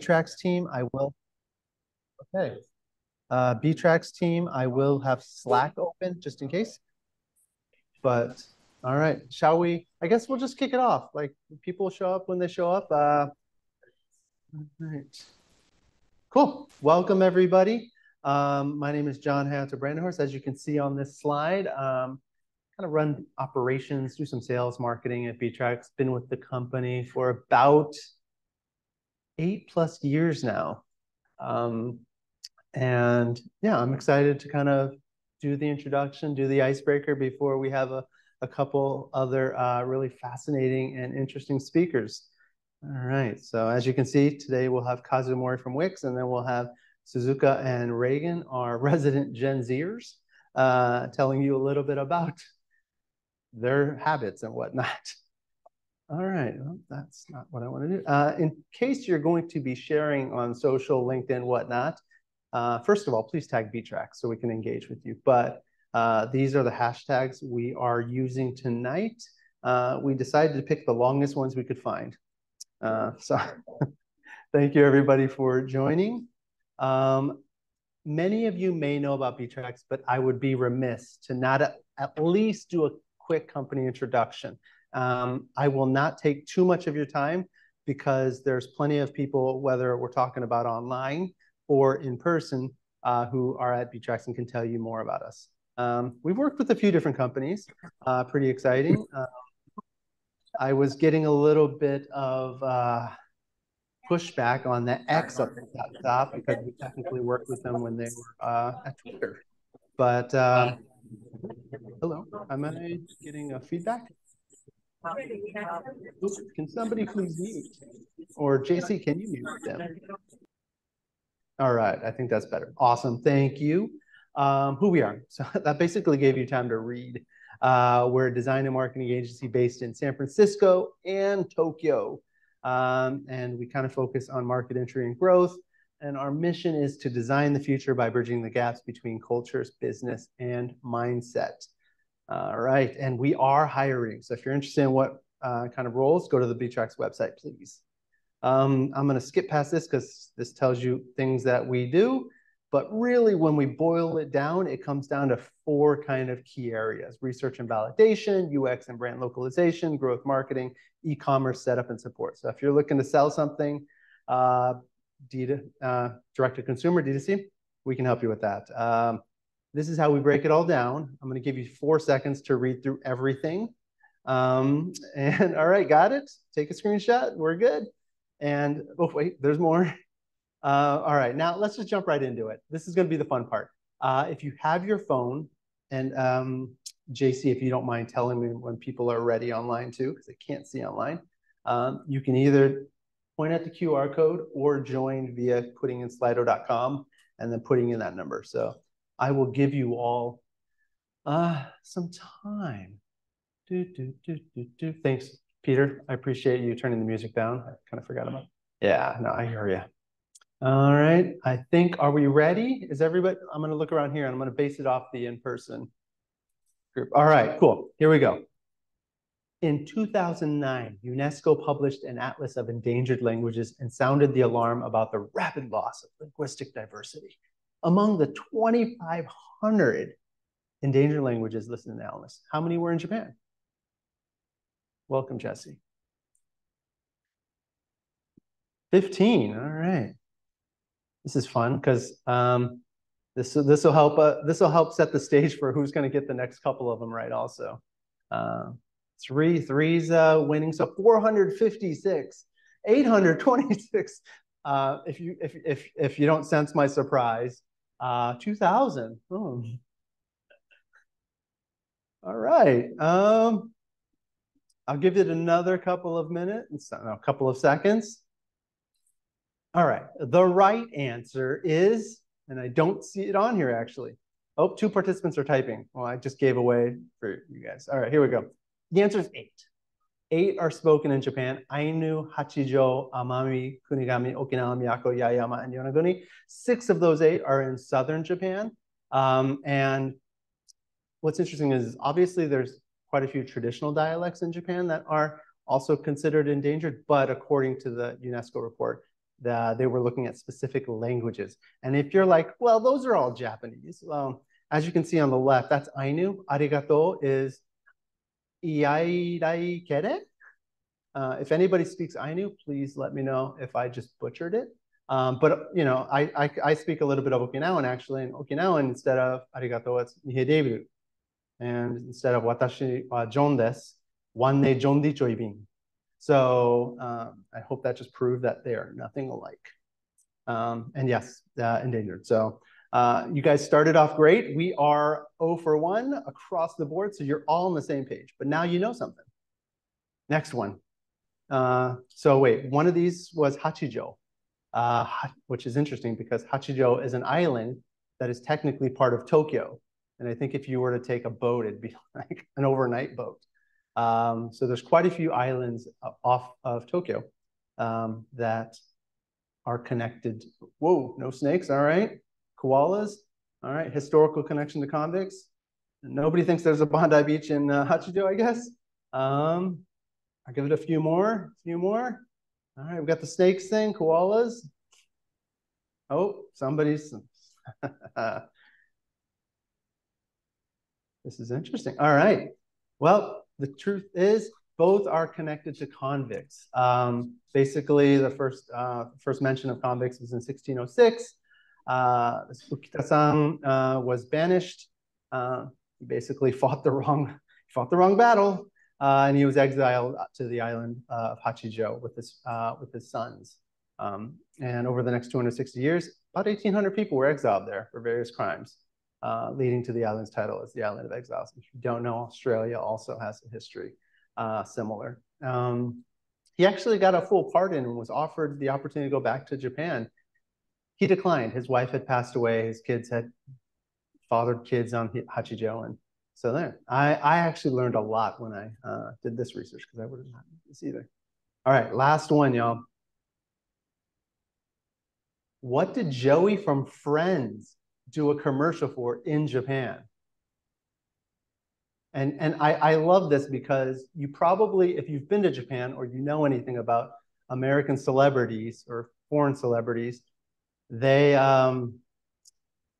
Btrax team, I will. Okay. Uh, Btrax team, I will have Slack open just in case. But all right, shall we? I guess we'll just kick it off. Like people show up when they show up. Uh, all right. Cool. Welcome everybody. Um, my name is John Hayato Brandenhorst. As you can see on this slide, um, kind of run operations, do some sales marketing at Btrax. Been with the company for about eight plus years now. Um, and yeah, I'm excited to kind of do the introduction, do the icebreaker before we have a, a couple other uh, really fascinating and interesting speakers. All right, so as you can see, today we'll have Kazumori from Wix, and then we'll have Suzuka and Reagan, our resident Gen Zers, uh, telling you a little bit about their habits and whatnot. All right, well, that's not what I want to do. Uh, in case you're going to be sharing on social, LinkedIn, whatnot, uh, first of all, please tag Btrax so we can engage with you. But uh, these are the hashtags we are using tonight. Uh, we decided to pick the longest ones we could find. Uh, so thank you everybody for joining. Um, many of you may know about Btrax, but I would be remiss to not at least do a quick company introduction. Um, I will not take too much of your time because there's plenty of people, whether we're talking about online or in person, uh, who are at Btrax and can tell you more about us. Um, we've worked with a few different companies, uh, pretty exciting. Uh, I was getting a little bit of uh, pushback on the X up at the top because we technically worked with them when they were uh, at Twitter. But uh, hello, am I getting a feedback? Can somebody please mute? Or JC, can you mute them? All right, I think that's better. Awesome, thank you. Um, who we are. So that basically gave you time to read. Uh, we're a design and marketing agency based in San Francisco and Tokyo. Um, and we kind of focus on market entry and growth. And our mission is to design the future by bridging the gaps between cultures, business, and mindset. All right, and we are hiring. So if you're interested in what uh, kind of roles, go to the Btrax website, please. Um, I'm gonna skip past this because this tells you things that we do. But really, when we boil it down, it comes down to four kind of key areas, research and validation, UX and brand localization, growth marketing, e-commerce setup and support. So if you're looking to sell something, uh, D uh, direct to consumer, D2C, we can help you with that. Um, this is how we break it all down. I'm going to give you four seconds to read through everything. Um, and all right, got it. Take a screenshot. We're good. And oh, wait, there's more. Uh, all right, now let's just jump right into it. This is going to be the fun part. Uh, if you have your phone, and um, JC, if you don't mind telling me when people are ready online too, because they can't see online, um, you can either point at the QR code or join via putting in slido.com and then putting in that number. So I will give you all uh, some time. Do, do, do, do, do. Thanks, Peter. I appreciate you turning the music down. I kind of forgot about. Yeah, no, I hear you. All right, I think, are we ready? Is everybody, I'm gonna look around here and I'm gonna base it off the in-person group. All right, cool, here we go. In 2009, UNESCO published an atlas of endangered languages and sounded the alarm about the rapid loss of linguistic diversity. Among the 2,500 endangered languages listed in the atlas, how many were in Japan? Welcome, Jesse. 15, all right. This is fun because um, this this will help uh, this will help set the stage for who's going to get the next couple of them right. Also, uh, three threes uh, winning, so 456, 826. Uh, if you if if if you don't sense my surprise, uh, 2,000. Oh. All right. Um, I'll give it another couple of minutes, and a couple of seconds. All right. The right answer is, and I don't see it on here actually. Oh, two participants are typing. Well, I just gave away for you guys. All right, here we go. The answer is eight. Eight are spoken in Japan. Ainu, Hachijo, Amami, Kunigami, Okinawa, Miyako, Yaeyama, and Yonaguni. Six of those eight are in southern Japan. Um, and what's interesting is obviously there's quite a few traditional dialects in Japan that are also considered endangered, but according to the UNESCO report, the, they were looking at specific languages. And if you're like, well, those are all Japanese. Well, as you can see on the left, that's Ainu. Arigato is iairai kere. Uh, if anybody speaks Ainu, please let me know if I just butchered it. Um, but you know, I, I, I speak a little bit of Okinawan actually. In Okinawan, instead of arigato, it's nihedebiru. And instead of watashi wa jon desu, wanne jon di choibin. So um, I hope that just proved that they are nothing alike. Um, and yes, uh, endangered. So uh, you guys started off great. We are 0 for 1 across the board, so you're all on the same page. But now you know something. Next one. Uh, so wait, one of these was Hachijo, uh, which is interesting because Hachijo is an island that is technically part of Tokyo. And I think if you were to take a boat, it'd be like an overnight boat. Um, so there's quite a few islands off of Tokyo um, that are connected. Whoa, no snakes, all right. Koalas, all right. Historical connection to convicts. Nobody thinks there's a Bondi Beach in uh, I guess. Um, I'll give it a few more, a few more. All right, we've got the snakes thing, koalas. Oh, somebody's. this is interesting. All right. Well, the truth is both are connected to convicts. Um, basically, the first uh, first mention of convicts was in 1606. Uh, Fukita-san uh, was banished. Uh, he basically fought the wrong fought the wrong battle, uh, and he was exiled to the island of Hachijo with his uh, with his sons. Um, and over the next 260 years, about 1,800 people were exiled there for various crimes uh, leading to the island's title as the Island of Exiles. If you don't know, Australia also has a history uh, similar. Um, he actually got a full pardon and was offered the opportunity to go back to Japan. He declined. His wife had passed away. His kids had fathered kids on Hachijo. And so there, I, I actually learned a lot when I uh, did this research because I would have not this either. All right, last one, y'all. What did Joey from Friends do a commercial for in Japan. And, and I, I love this because you probably, if you've been to Japan or you know anything about American celebrities or foreign celebrities, they, um,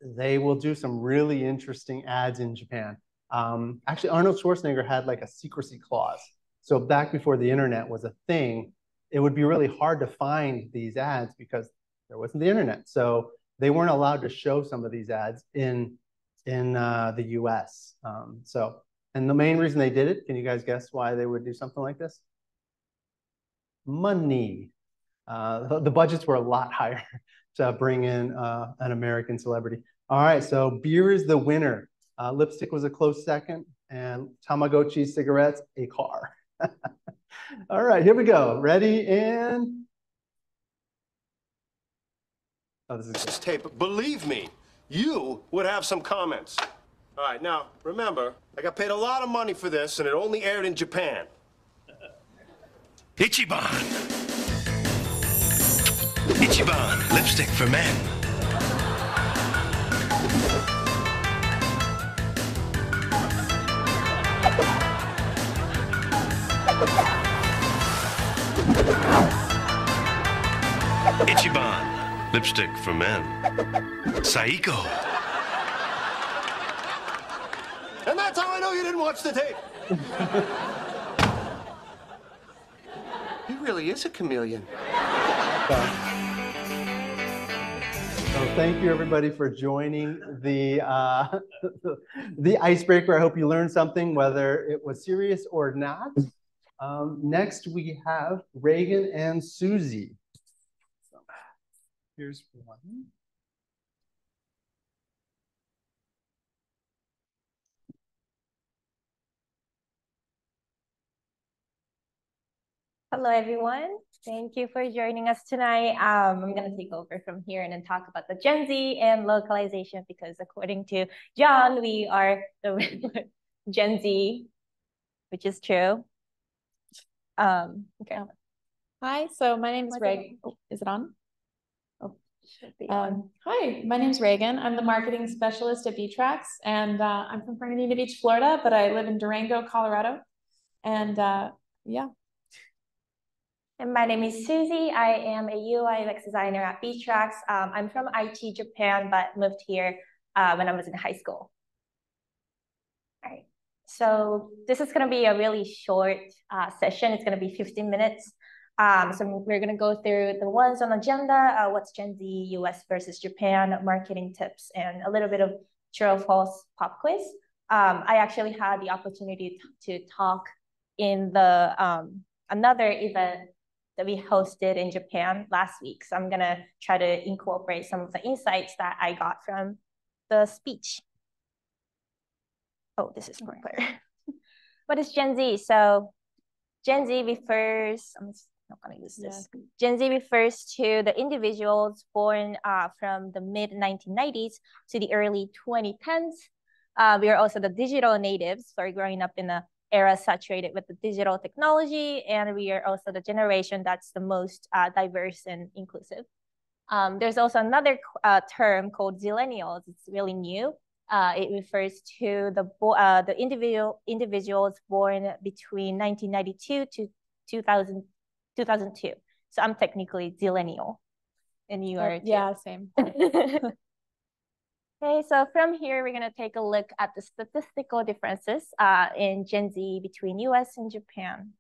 they will do some really interesting ads in Japan. Um, actually, Arnold Schwarzenegger had like a secrecy clause. So back before the internet was a thing, it would be really hard to find these ads because there wasn't the internet. So they weren't allowed to show some of these ads in in uh, the U.S. Um, so, and the main reason they did it, can you guys guess why they would do something like this? Money. Uh, the, the, budgets were a lot higher to bring in uh, an American celebrity. All right, so beer is the winner. Uh, lipstick was a close second, and Tamagotchi cigarettes, a car. All right, here we go. Ready and Oh, this is good. tape. Believe me, you would have some comments. All right, now, remember, I got paid a lot of money for this, and it only aired in Japan. Ichiban. Ichiban, lipstick for men. Ichiban. Lipstick for men. Saiko. And that's how I know you didn't watch the tape. he really is a chameleon. So thank you everybody for joining the uh, the icebreaker. I hope you learned something, whether it was serious or not. Um, next we have Reagan and Susie. Here's one. Hello, everyone. Thank you for joining us tonight. Um, I'm going to take over from here and then talk about the Gen Z and localization because according to John, we are the Gen Z, which is true. Um, okay. Hi, so my name is Reg. Oh, is it on? Should be Um, hi, my name is Reagan. I'm the marketing specialist at Btrax, and uh, I'm from Fernandina Beach, Florida, but I live in Durango, Colorado. And uh, yeah. And my name is Susie. I am a UI UX designer at Btrax. Um, I'm from IT Japan, but moved here uh, when I was in high school. All right. So this is going to be a really short uh, session. It's going to be 15 minutes. Um, so we're going to go through the ones on agenda, uh, what's Gen Z, US versus Japan, marketing tips, and a little bit of true or false pop quiz. Um, I actually had the opportunity to talk in the um, another event that we hosted in Japan last week. So I'm gonna try to incorporate some of the insights that I got from the speech. Oh, this is more clear. what is Gen Z? So Gen Z refers, I'm not gonna use this. Yeah. Gen Z refers to the individuals born uh, from the mid 1990s to the early 2010s. Uh, we are also the digital natives, so growing up in a era saturated with the digital technology, and we are also the generation that's the most uh, diverse and inclusive. Um, there's also another uh, term called zillennials. It's really new. Uh, it refers to the uh, the individual individuals born between 1992 to 2000, 2002. So I'm technically zillennial, and you are. yeah, same. Okay, so from here, we're going to take a look at the statistical differences uh, in Gen Z between US and Japan.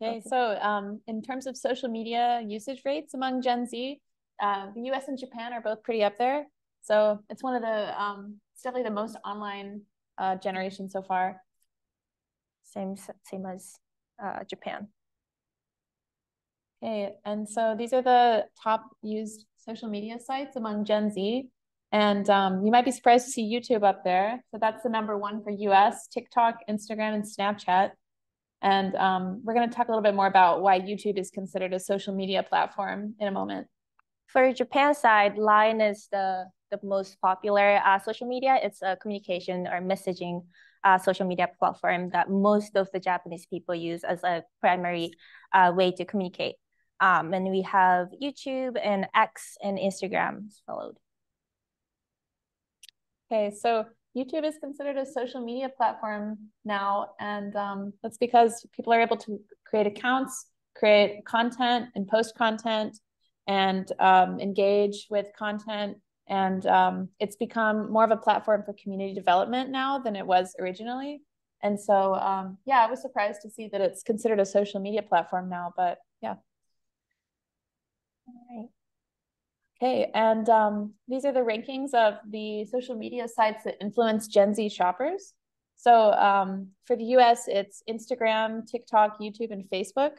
Okay, okay. so um, in terms of social media usage rates among Gen Z, uh, the US and Japan are both pretty up there. So it's one of the, um, it's definitely the most online uh, generation so far. Same, same as uh, Japan. Okay, and so these are the top used social media sites among Gen Z. And um, you might be surprised to see YouTube up there. So that's the number one for US, TikTok, Instagram, and Snapchat. And um, we're going to talk a little bit more about why YouTube is considered a social media platform in a moment. For Japan side, Line is the, the most popular uh, social media. It's a communication or messaging uh, social media platform that most of the Japanese people use as a primary uh, way to communicate. Um, and we have YouTube and X and Instagram followed. Okay, so YouTube is considered a social media platform now, and um, that's because people are able to create accounts, create content, and post content, and um, engage with content. And um, it's become more of a platform for community development now than it was originally. And so, um, yeah, I was surprised to see that it's considered a social media platform now, but yeah. All right. Okay, and um, these are the rankings of the social media sites that influence Gen Z shoppers. So um, for the US, it's Instagram, TikTok, YouTube, and Facebook.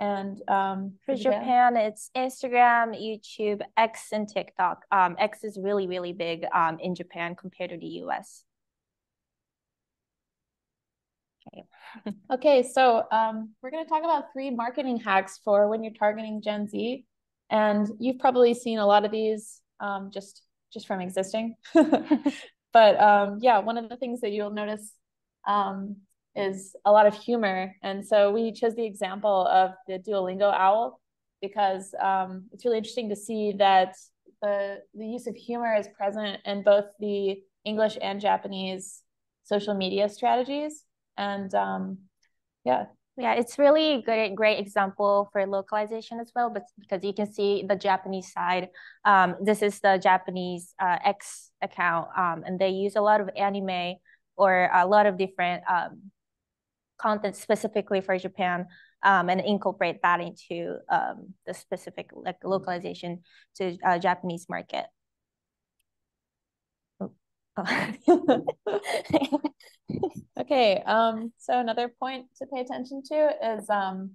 And um, for, Japan, Japan, it's Instagram, YouTube, X, and TikTok. Um, X is really, really big um, in Japan compared to the US. Okay. okay, so um, we're going to talk about three marketing hacks for when you're targeting Gen Z. And you've probably seen a lot of these um, just just from existing. but um, yeah, one of the things that you'll notice um, is a lot of humor. And so we chose the example of the Duolingo owl because um, it's really interesting to see that the, the use of humor is present in both the English and Japanese social media strategies. And um, yeah, yeah, it's really good, great example for localization as well, but because you can see the Japanese side. Um, this is the Japanese uh, X account, um, and they use a lot of anime or a lot of different um, content specifically for Japan, um, and incorporate that into um, the specific like localization to uh, Japanese market. okay. Um, so another point to pay attention to is um,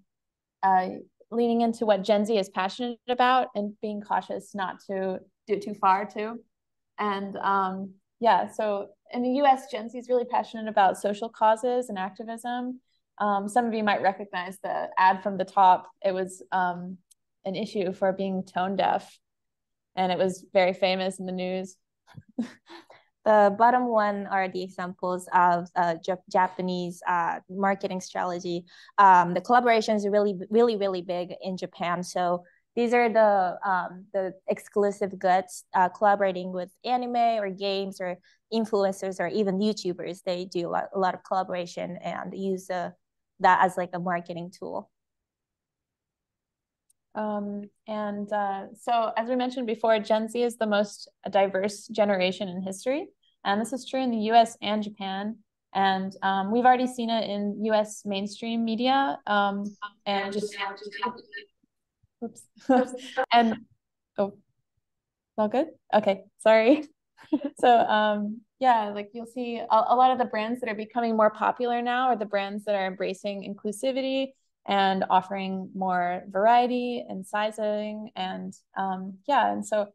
uh, leaning into what Gen Z is passionate about and being cautious not to do it too far too. And um, yeah, so in the US, Gen Z is really passionate about social causes and activism. Um, some of you might recognize the ad from the top. It was um, an issue for being tone deaf, and it was very famous in the news. The bottom one are the examples of uh, Japanese uh, marketing strategy. Um, the collaboration is really, really, really big in Japan. So these are the um, the exclusive goods uh, collaborating with anime or games or influencers or even YouTubers. They do a lot, a lot of collaboration and use uh, that as like a marketing tool. Um, and uh, so, as we mentioned before, Gen Z is the most diverse generation in history. And this is true in the US and Japan. And um, we've already seen it in US mainstream media um, and just, oops. and, oh, all good? Okay, sorry. so, um, yeah, like you'll see a, a lot of the brands that are becoming more popular now are the brands that are embracing inclusivity and offering more variety and sizing and um, yeah and so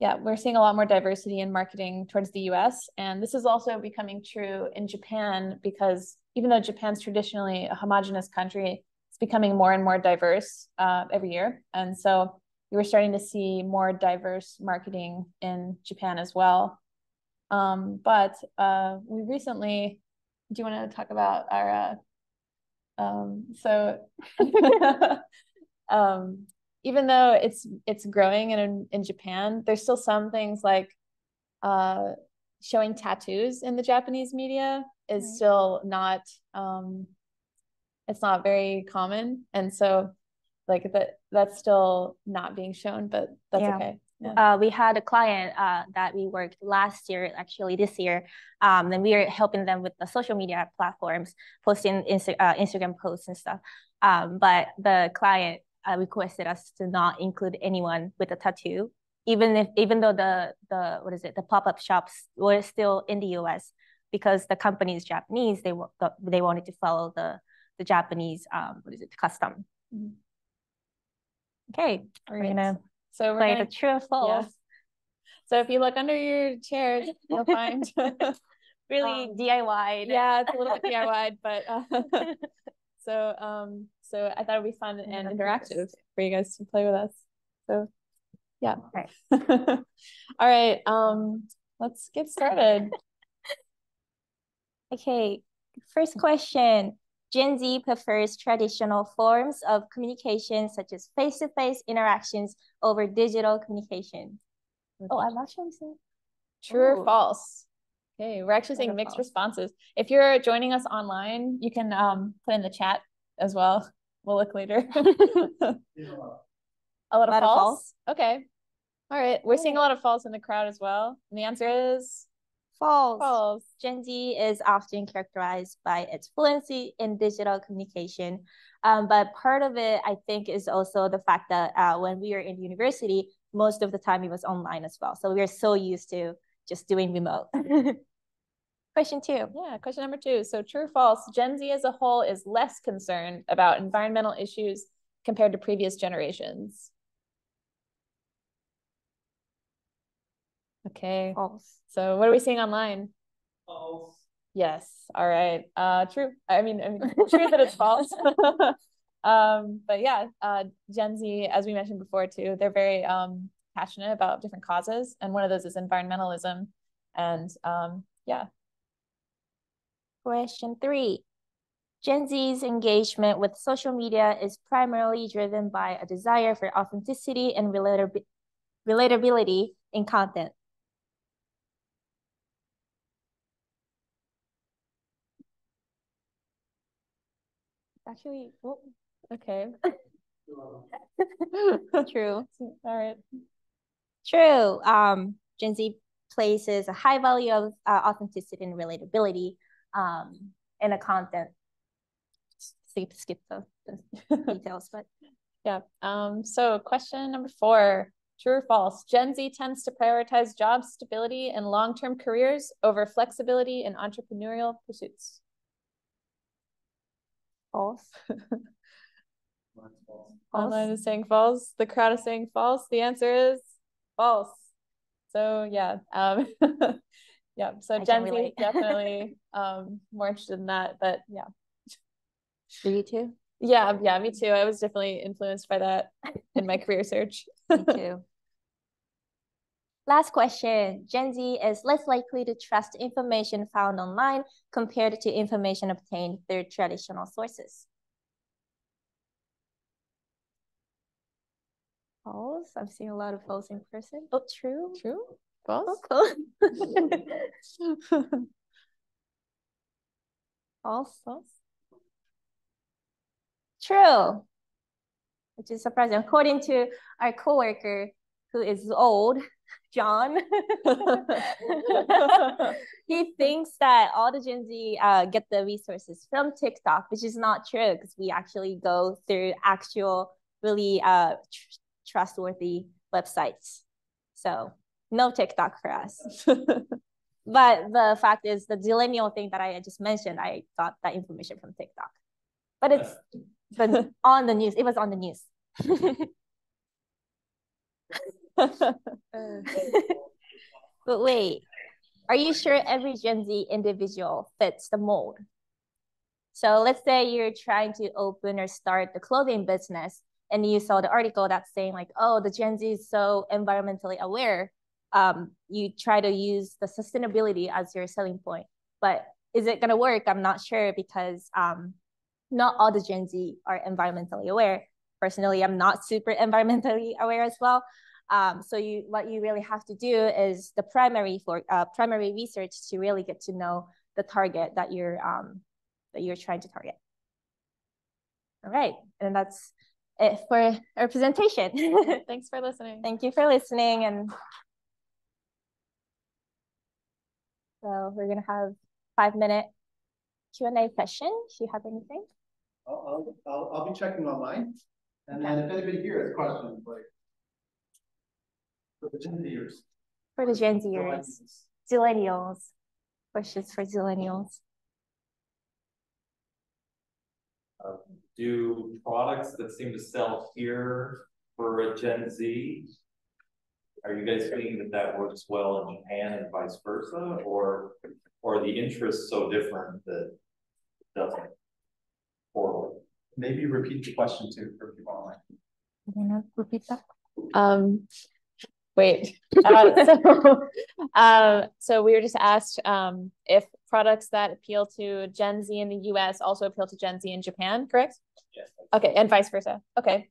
yeah we're seeing a lot more diversity in marketing towards the us and this is also becoming true in japan because even though japan's traditionally a homogenous country it's becoming more and more diverse uh, every year. And so we were starting to see more diverse marketing in japan as well. Um, but uh, we recently do you want to talk about our uh, um, so um, even though it's it's growing in in Japan, there's still some things like uh, showing tattoos in the Japanese media is right. still not um, it's not very common, and so like that that's still not being shown, but that's yeah. okay. Yeah. Uh, we had a client uh, that we worked last year, actually this year, um, and we are helping them with the social media platforms, posting Insta uh, Instagram posts and stuff. Um, but the client uh, requested us to not include anyone with a tattoo, even if even though the the what is it the pop up shops were still in the U.S. because the company is Japanese, they they wanted to follow the the Japanese um, what is it custom. Mm -hmm. Okay, we're gonna so we're like gonna, a true or false. Yeah. So if you look under your chair, you'll find really um, DIY. Yeah, it's a little bit DIY, but uh, so um so I thought it'd be fun and interactive for you guys to play with us. So yeah. All right. All right. Um, let's get started. okay. First question. Gen Z prefers traditional forms of communication such as face-to-face interactions over digital communication. Oh, I'm actually saying true Ooh. or false. Okay, we're actually seeing mixed false. responses. If you're joining us online, you can um, put in the chat as well. We'll look later. a lot of, false? of false. Okay. All right. We're seeing a lot of false in the crowd as well. And the answer is False. False. Gen Z is often characterized by its fluency in digital communication. Um, but part of it, I think, is also the fact that uh, when we were in university, most of the time it was online as well. So we are so used to just doing remote. question two. Yeah, question number two. So true or false, Gen Z as a whole is less concerned about environmental issues compared to previous generations. Okay. False. So what are we seeing online? False. Yes. All right. Uh, true. I mean, I mean true that it's false. um, but yeah, uh, Gen Z, as we mentioned before too, they're very um passionate about different causes, and one of those is environmentalism. And um, yeah. Question three. Gen Z's engagement with social media is primarily driven by a desire for authenticity and relatab relatability in content. Actually, well, okay. True. All right. True. Um, Gen Z places a high value of uh, authenticity and relatability um, in a content. Skip, skip the, the details, but yeah. Um, so question number four, true or false? Gen Z tends to prioritize job stability and long-term careers over flexibility and entrepreneurial pursuits. False. false. Online is saying false. The crowd is saying false. The answer is false. So yeah, um, yeah. So I Gen Z definitely um more interested in that, but yeah. Me too. Yeah, yeah, me too. I was definitely influenced by that in my career search. me too. Last question. Gen Z is less likely to trust information found online compared to information obtained through traditional sources. False. I'm seeing a lot of false in person. Oh, true. True. False. Oh, cool. false. False. True. which is surprising. According to our coworker, who is old, John, he thinks that all the Gen Z uh, get the resources from TikTok, which is not true because we actually go through actual, really uh, tr trustworthy websites. So no TikTok for us. but the fact is, the zillennial thing that I just mentioned, I got that information from TikTok. But it's but on the news. It was on the news. but wait, are you sure every Gen Z individual fits the mold? So let's say you're trying to open or start the clothing business and you saw the article that's saying like, oh, the Gen Z is so environmentally aware. Um, you try to use the sustainability as your selling point. But is it gonna work? I'm not sure because um, not all the Gen Z are environmentally aware. Personally, I'm not super environmentally aware as well. Um, so you, what you really have to do is the primary for uh, primary research to really get to know the target that you're um, that you're trying to target. All right, and that's it for our presentation. Thanks for listening. Thank you for listening, and so we're gonna have five minute Q and A session. Do you have anything? I'll, I'll, I'll be checking online. And then if anybody here has questions, like for the Gen Zers. For the Gen Zers, Zillennials, questions for Zillennials. Uh, do products that seem to sell here for a Gen Z, are you guys seeing that that works well in Japan and vice versa, or or the interest so different that it doesn't? Or maybe repeat the question too for people online. repeat that. Um, wait. Uh, so, uh, so we were just asked um, if products that appeal to Gen Z in the U.S. also appeal to Gen Z in Japan, correct? Yes. Okay, and vice versa. Okay.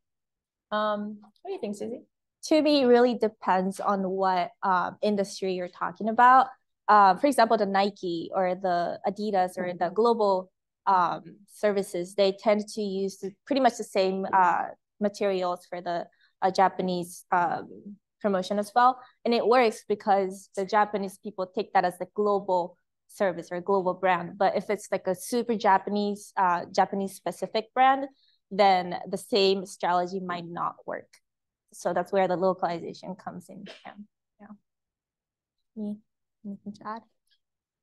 Um, what do you think, Susie? To me, really depends on what um, industry you're talking about. Uh, for example, the Nike or the Adidas or the global um, services, they tend to use pretty much the same uh, materials for the uh, Japanese um, promotion as well. And it works because the Japanese people take that as the global service or global brand. But if it's like a super Japanese, uh, Japanese specific brand, then the same strategy might not work. So that's where the localization comes in. Yeah. yeah. Anything to add?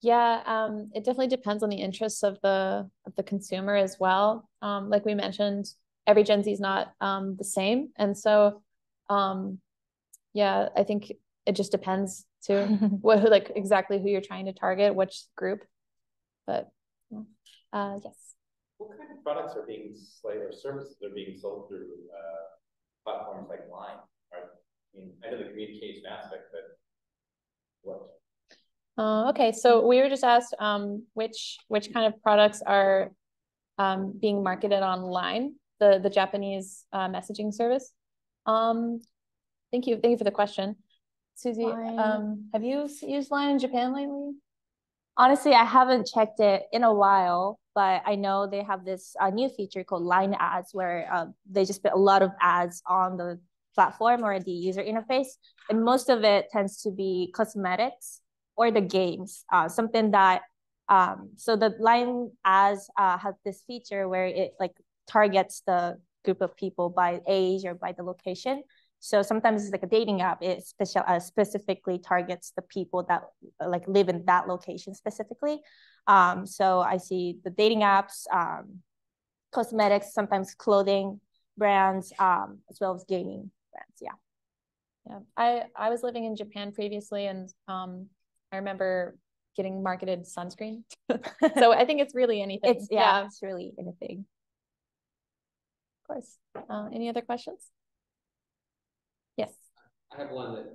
Yeah, um, it definitely depends on the interests of the of the consumer as well. Um, like we mentioned, every Gen Z is not um, the same, and so um, yeah, I think it just depends to what who like exactly who you're trying to target, which group. But uh, yes. What kind of products are being sold or services are being sold through uh, platforms like Line? I mean, I know the communication aspect, but what uh, okay, so we were just asked um, which which kind of products are um, being marketed online, the the Japanese uh, messaging service. Um, thank you, thank you for the question, Susie. Um, have you used Line in Japan lately? Honestly, I haven't checked it in a while, but I know they have this uh, new feature called Line Ads, where uh, they just put a lot of ads on the platform or the user interface, and most of it tends to be cosmetics or the games, uh, something that, um, so the line Ads uh, has this feature where it like targets the group of people by age or by the location. So sometimes it's like a dating app. It special uh, specifically targets the people that like live in that location specifically. Um, so I see the dating apps, um, cosmetics, sometimes clothing brands, um, as well as gaming brands. Yeah. Yeah, I I was living in Japan previously, and um, I remember getting marketed sunscreen. so I think it's really anything. It's yeah, yeah. it's really anything. Of course. Uh, any other questions? I have one that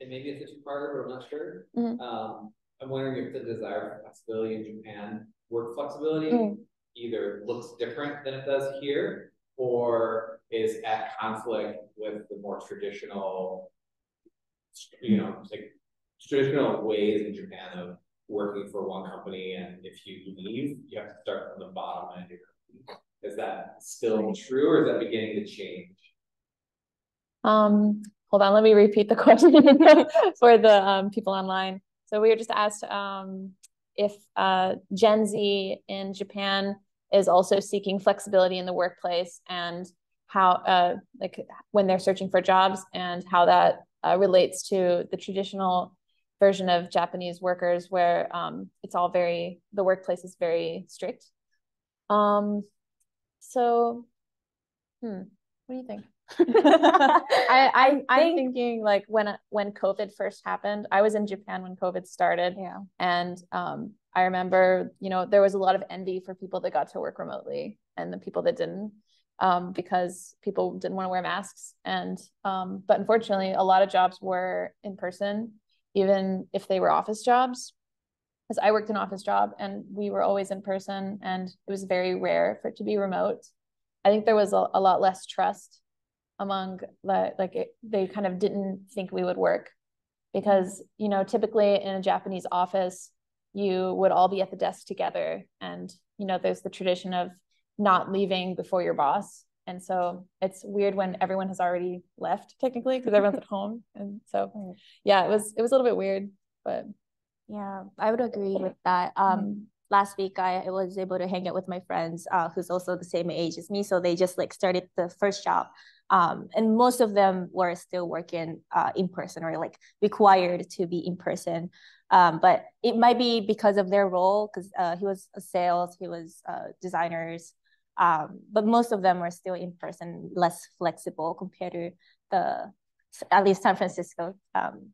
it maybe it's a two-parter, but I'm not sure. Mm -hmm. um, I'm wondering if the desire for flexibility in Japan, work flexibility, mm. either looks different than it does here, or is at conflict with the more traditional, you know, like traditional ways in Japan of working for one company, and if you leave, you have to start from the bottom end of your company. Is that still true, or is that beginning to change? Um, hold on, let me repeat the question for the um, people online. So we were just asked um, if uh, Gen Z in Japan is also seeking flexibility in the workplace and how, uh, like, when they're searching for jobs and how that uh, relates to the traditional version of Japanese workers where um, it's all very, the workplace is very strict. Um, so, hmm, what do you think? I, I I'm thinking like when when COVID first happened, I was in Japan when COVID started. Yeah. And um, I remember, you know, there was a lot of envy for people that got to work remotely and the people that didn't, um, because people didn't want to wear masks. And um, but unfortunately, a lot of jobs were in person, even if they were office jobs. Because I worked an office job and we were always in person, and it was very rare for it to be remote. I think there was a, a lot less trust among the like it, they kind of didn't think we would work. Because you know typically in a Japanese office you would all be at the desk together. And you know there's the tradition of not leaving before your boss. And so it's weird when everyone has already left technically because everyone's at home. And so yeah it was it was a little bit weird but yeah i would agree with that. Um mm-hmm. last week I was able to hang out with my friends uh, who's also the same age as me. So they just like started the first job um, and most of them were still working uh, in person or like required to be in person. Um, but it might be because of their role, because uh, he was a sales, he was uh, designers, um, but most of them were still in person, less flexible compared to the at least San Francisco um,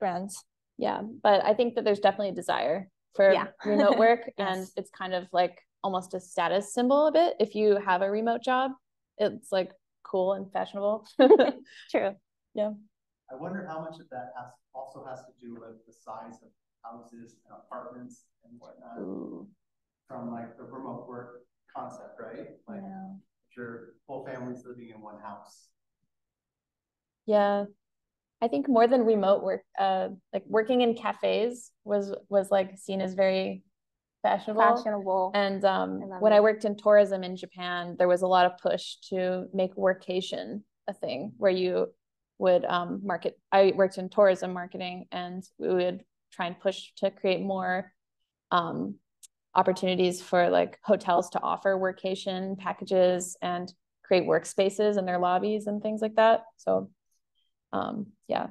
brands. Yeah, but I think that there's definitely a desire for yeah. remote work, yes. and it's kind of like almost a status symbol a bit. If you have a remote job, it's like cool and fashionable. True. Yeah. I wonder how much of that has also has to do with the size of houses and apartments and whatnot Ooh. from like the remote work concept, right? Like yeah. your whole family's living in one house. Yeah. I think more than remote work, uh, like working in cafes was was like seen as very fashionable. Fashionable. And um, I when it. I worked in tourism in Japan, there was a lot of push to make workation a thing where you would um, market. I worked in tourism marketing, and we would try and push to create more um, opportunities for like hotels to offer workation packages and create workspaces in their lobbies and things like that. So, um, yeah.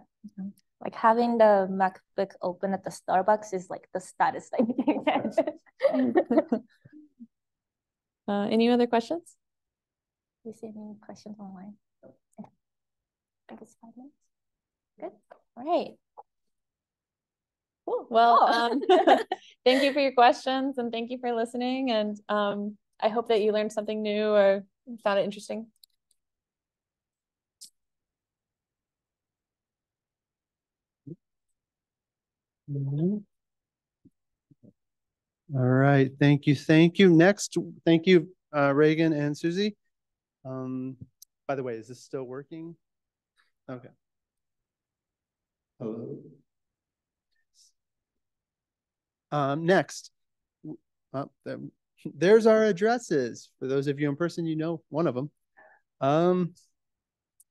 Like having the MacBook open at the Starbucks is like the status thing. uh, any other questions? Do you see any questions online? I think it's five minutes. Good. All right. Cool. Well, um, thank you for your questions and thank you for listening. And um, I hope that you learned something new or found it interesting. All right, thank you, thank you. Next, thank you, uh, Reagan and Susie. Um, by the way, is this still working? Okay. Hello. Um, next, oh, there's our addresses. For those of you in person, you know one of them. Um,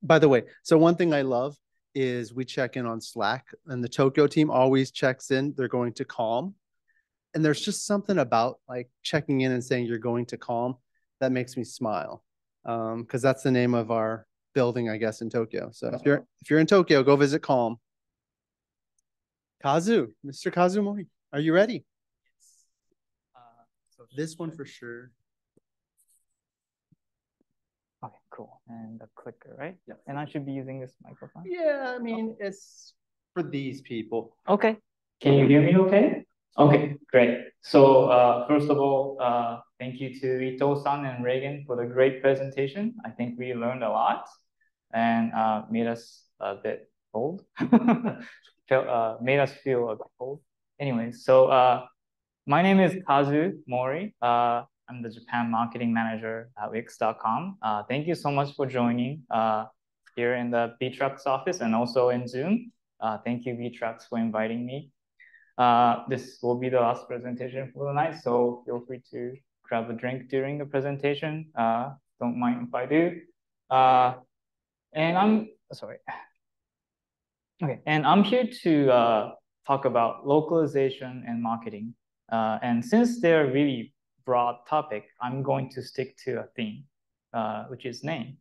by the way, so one thing I love is we check in on Slack and the Tokyo team always checks in. They're going to Calm. And there's just something about like checking in and saying you're going to Calm that makes me smile. Um, because that's the name of our building, I guess, in Tokyo. So if you're if you're in Tokyo, go visit Calm. Kazu, Mr. Kazumori, are you ready? Yes. Uh, so this one for sure. Okay, cool. And the clicker, right? Yeah. And I should be using this microphone? Yeah, I mean, it's for these people. Okay. Can you hear me okay? Okay, great. So uh, first of all, uh, thank you to Ito-san and Reagan for the great presentation. I think we learned a lot and uh, made us a bit old. Felt, uh, made us feel a bit old. Anyway, so uh, my name is Kazu Mori. Uh, I'm the Japan marketing manager at Wix.com. Uh, thank you so much for joining uh, here in the Btrax office and also in Zoom. Uh, thank you, Btrax, for inviting me. Uh, this will be the last presentation for the night, so feel free to grab a drink during the presentation. Uh, don't mind if I do. Uh, and I'm sorry. Okay, and I'm here to talk about localization and marketing. And since they're really broad topic, I'm going to stick to a theme, uh, which is name.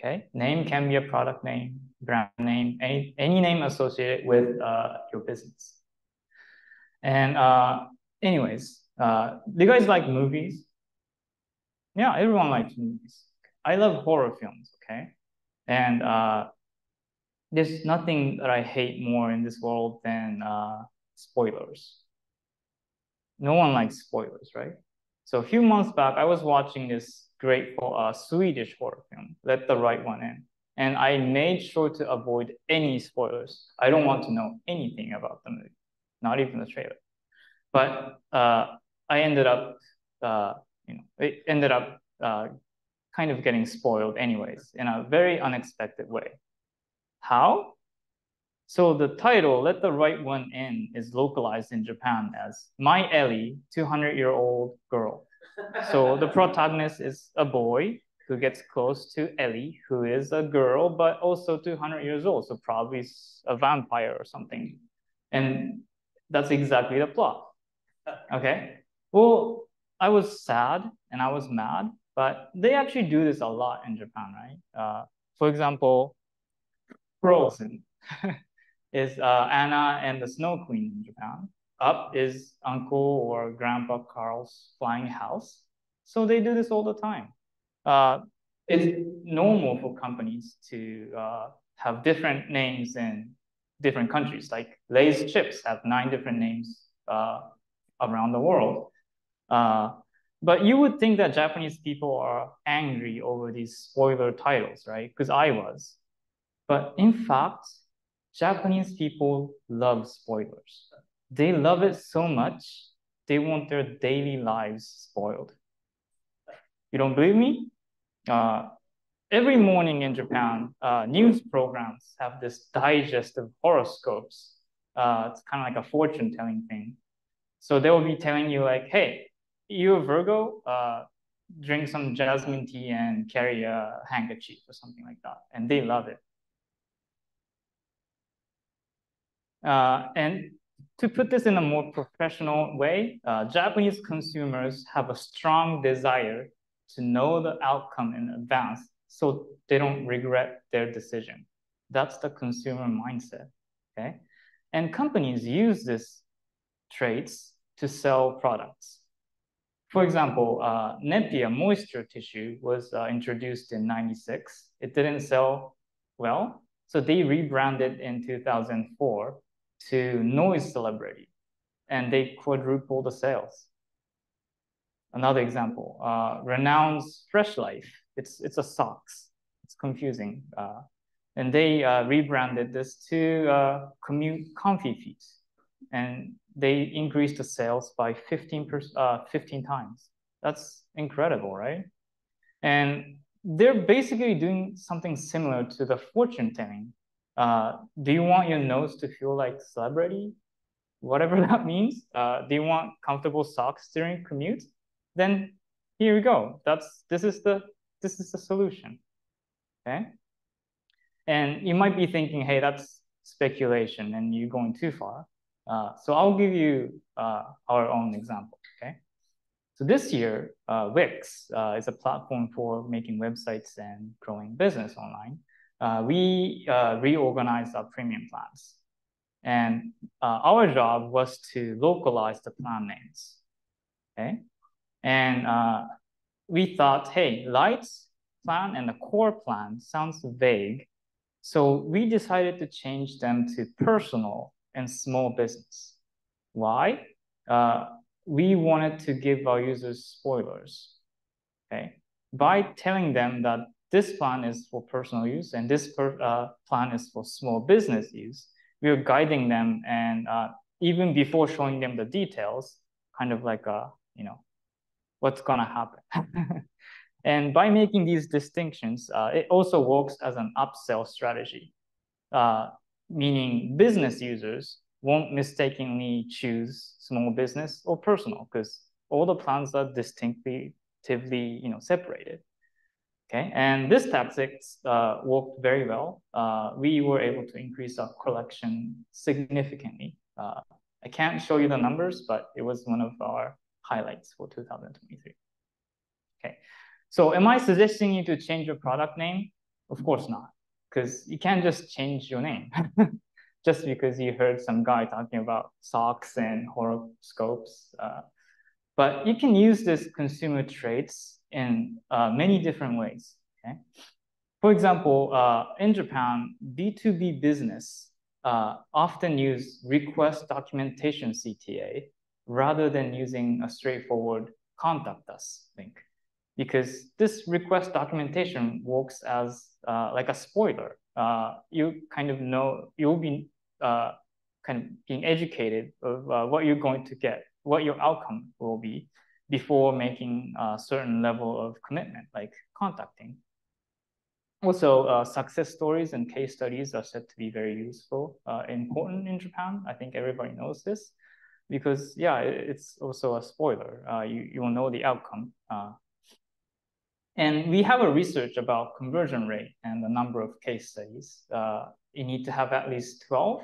Okay, name can be a product name, brand name, any, any name associated with uh, your business. And uh, anyways, uh, do you guys like movies? Yeah, everyone likes movies. I love horror films, okay? And uh, there's nothing that I hate more in this world than uh, spoilers. No one likes spoilers, right? So a few months back, I was watching this great uh, Swedish horror film, Let the Right One In. And I made sure to avoid any spoilers. I don't want to know anything about the movie, not even the trailer. But uh, I ended up, uh, you know, it ended up uh, kind of getting spoiled anyways in a very unexpected way. How? So the title, Let the Right One In, is localized in Japan as My Ellie, 200-year-old girl. So the protagonist is a boy who gets close to Ellie, who is a girl, but also 200 years old, so probably a vampire or something. And that's exactly the plot. Okay. Well, I was sad and I was mad, but they actually do this a lot in Japan, right? Uh, for example, Frozen is uh, Anna and the Snow Queen in Japan. Up is Uncle or Grandpa Carl's flying house. So they do this all the time. Uh, it's normal for companies to uh, have different names in different countries. Like Lay's chips have nine different names uh, around the world. Uh, but you would think that Japanese people are angry over these spoiler titles, right? Because I was. But in fact, Japanese people love spoilers. They love it so much, they want their daily lives spoiled. You don't believe me? Uh, every morning in Japan, uh, news programs have this digest of horoscopes. Uh, it's kind of like a fortune telling thing. So they will be telling you like, hey, you're Virgo, uh, drink some jasmine tea and carry a handkerchief or something like that. And they love it. Uh, and to put this in a more professional way, uh, Japanese consumers have a strong desire to know the outcome in advance so they don't regret their decision. That's the consumer mindset, okay? And companies use these traits to sell products. For example, uh, Nepia moisture tissue was uh, introduced in 96. It didn't sell well, so they rebranded in 2004 to Nose Celebrity, and they quadrupled the sales. Another example, uh, Renown's Fresh Life. It's, it's a socks. It's confusing. Uh, and they uh, rebranded this to uh, Commute Comfy Feet. And they increased the sales by 15, uh, 15 times. That's incredible, right? And they're basically doing something similar to the fortune telling. Uh, do you want your nose to feel like celebrity? Whatever that means. Uh, do you want comfortable socks during commute? Then here we go. That's this is the this is the solution. Okay. And you might be thinking, hey, that's speculation and you're going too far. Uh, so I'll give you uh, our own example, okay? So this year, uh, Wix uh, is a platform for making websites and growing business online. Uh, we uh, reorganized our premium plans. And our job was to localize the plan names, okay? And we thought, hey, Lights plan and the core plan sounds vague. So we decided to change them to personal and small business. Why? Uh, we wanted to give our users spoilers, okay? By telling them that this plan is for personal use and this per, uh, plan is for small business use, we are guiding them and uh, even before showing them the details, kind of like, a, you know, what's gonna happen. and by making these distinctions, uh, it also works as an upsell strategy. Uh, meaning business users won't mistakenly choose small business or personal because all the plans are distinctively you know separated Okay, and this tactics uh, worked very well. Uh, we were able to increase our collection significantly. Uh, I can't show you the numbers, but it was one of our highlights for 2023. Okay, so am I suggesting you to change your product name? Of course not, because you can't just change your name just because you heard some guy talking about socks and horoscopes. Uh, but you can use this consumer traits in uh, many different ways. Okay, for example, uh, in Japan, B2B business uh, often use request documentation CTA rather than using a straightforward contact us link because this request documentation works as uh, like a spoiler. Uh, you kind of know, you'll be uh, kind of being educated of uh, what you're going to get, what your outcome will be before making a certain level of commitment, like contacting. Also, uh, success stories and case studies are said to be very useful, uh, important in Japan. I think everybody knows this because, yeah, it's also a spoiler. Uh, you, you will know the outcome. Uh. and we have a research about conversion rate and the number of case studies. Uh, you need to have at least 12.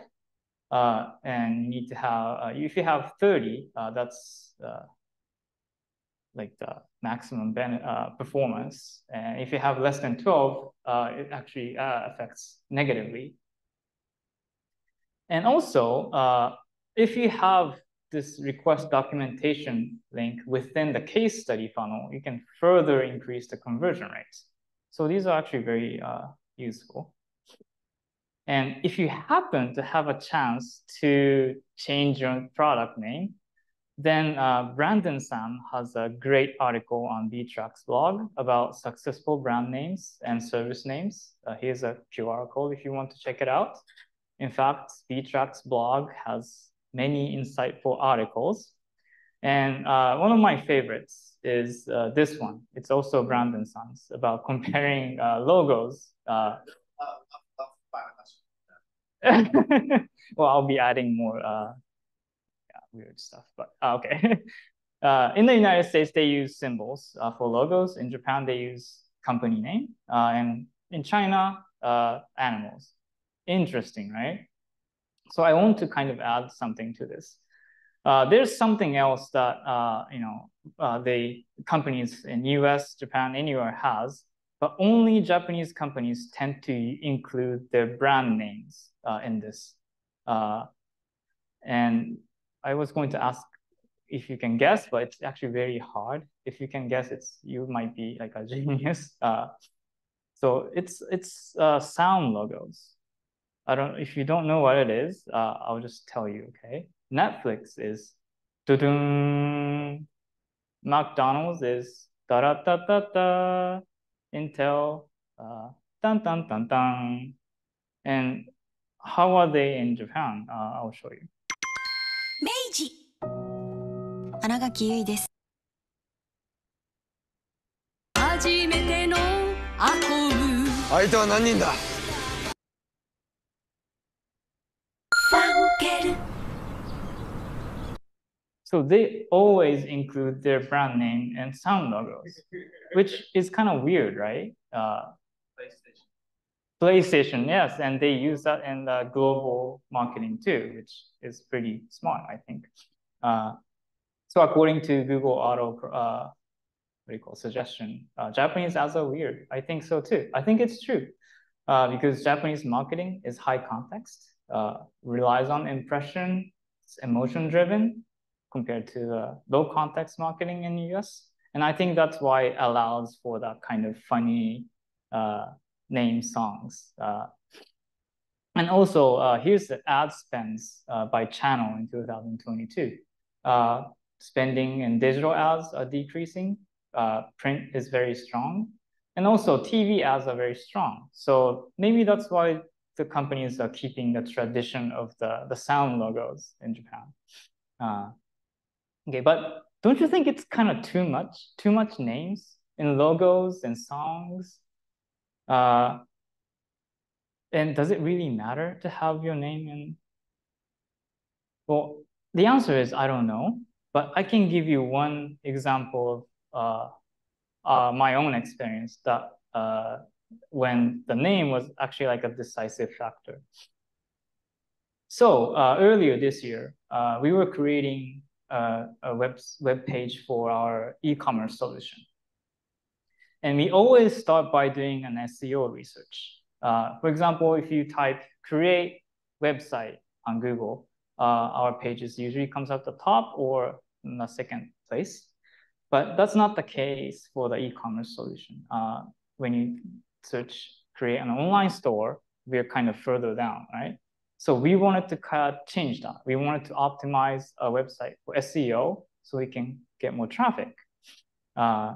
Uh, and you need to have, if you have 30, that's like the maximum uh, performance. And if you have less than 12, uh, it actually uh, affects negatively. And also, uh, if you have this request documentation link within the case study funnel, you can further increase the conversion rates. So these are actually very uh, useful. And if you happen to have a chance to change your product name, then uh, Brandon San has a great article on Btrax's blog about successful brand names and service names. Uh, here's a QR code if you want to check it out. In fact, Btrax's blog has many insightful articles. And uh, one of my favorites is uh, this one. It's also Brandon San's about comparing uh, logos. Uh, well, I'll be adding more weird stuff, but uh, okay. uh, in the United States, they use symbols uh, for logos. In Japan, they use company name. Uh, and in China, uh, animals. Interesting, right? So I want to kind of add something to this. Uh, there's something else that you know the companies in US, Japan, anywhere has, but only Japanese companies tend to include their brand names in this. Uh, and I was going to ask if you can guess, but it's actually very hard. If you can guess, it's you might be like a genius. Uh, so it's it's uh, sound logos. I don't if you don't know what it is, uh, I'll just tell you. Okay, Netflix is dun McDonald's is da da da da da. Intel uh, dun dun dun dun. And how are they in Japan? Uh, I'll show you. 新垣結衣です初めてのアコム相手は何人だ So they always include their brand name and sound logos, which is kind of weird, right? Uh, PlayStation, yes, and they use that in the global marketing too, which is pretty smart, I think. Uh, so according to Google Auto, uh, what do you call suggestion, uh, Japanese ads are weird. I think so too. I think it's true uh, because Japanese marketing is high context, uh, relies on impression, it's emotion driven compared to the low context marketing in the US. And I think that's why it allows for that kind of funny uh, name songs. Uh, and also, uh, here's the ad spends uh, by channel in 2022. Uh, spending in digital ads are decreasing. Uh, print is very strong. And also TV ads are very strong. So maybe that's why the companies are keeping the tradition of the, the sound logos in Japan. Uh, okay, but don't you think it's kind of too much, too much names in logos and songs? Uh, and does it really matter to have your name in? Well, the answer is I don't know, but I can give you one example of uh, uh, my own experience that uh, when the name was actually like a decisive factor. So uh, earlier this year, uh, we were creating uh, a web, web page for our e-commerce solution. And we always start by doing an SEO research. For example, if you type create website on Google, our pages usually comes at the top or in the second place. But that's not the case for the e-commerce solution. Uh, when you search create an online store, we're kind of further down, right? So we wanted to cut, change that. We wanted to optimize a website for SEO so we can get more traffic. Uh,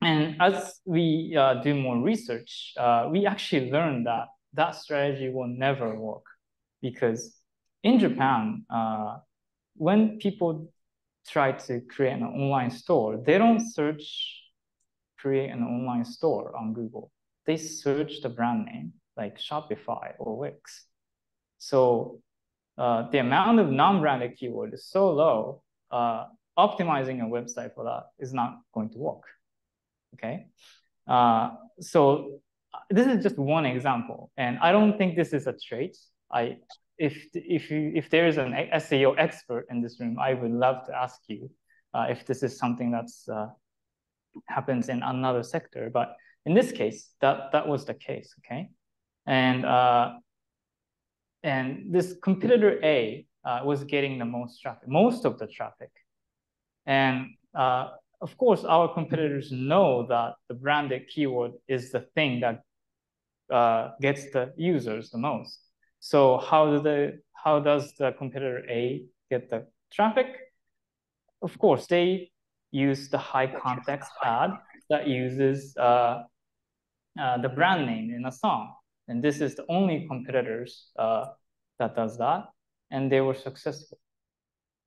and as we uh, do more research, uh, we actually learned that that strategy will never work because in Japan, uh, when people try to create an online store, they don't search create an online store on Google. They search the brand name like Shopify or Wix. So uh, the amount of non-branded keyword is so low, uh, optimizing a website for that is not going to work. Okay, uh, so this is just one example, and I don't think this is a trait. I if if you if there is an SEO expert in this room, I would love to ask you uh, if this is something that's uh, happens in another sector. But in this case, that that was the case. Okay, and uh, and this competitor A uh, was getting the most traffic, most of the traffic, and uh, of course, our competitors know that the branded keyword is the thing that uh, gets the users the most. So how do the how does the competitor A get the traffic? Of course, they use the high context ad that uses uh, uh, the brand name in a song, and this is the only competitors uh, that does that, and they were successful.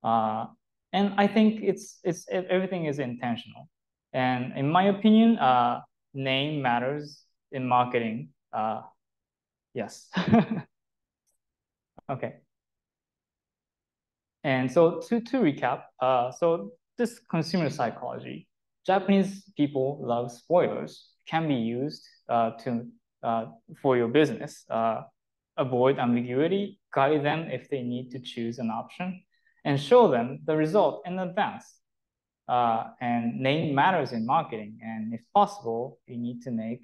Uh, and I think it's it's everything is intentional. And in my opinion, uh, name matters in marketing. Uh, yes. okay. And so to to recap, uh, so this consumer psychology, Japanese people love spoilers can be used uh, to uh, for your business. Uh, avoid ambiguity, guide them if they need to choose an option, and show them the result in advance. Uh, and name matters in marketing. And if possible, you need to make